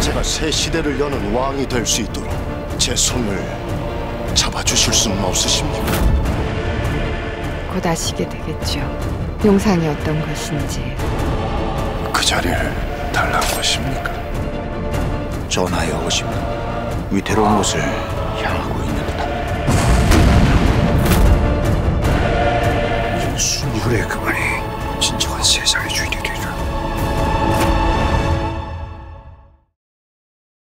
제가 새 시대를 여는 왕이 될 수 있도록 제 손을 잡아주실 수는 없으십니까? 곧 아시게 되겠죠. 용상이 어떤 것인지. 그 자리를 달라고 것입니까? 전하의 오심은 위태로운 곳을 향하고 있는 듯합니다. 이제 순결에 그만이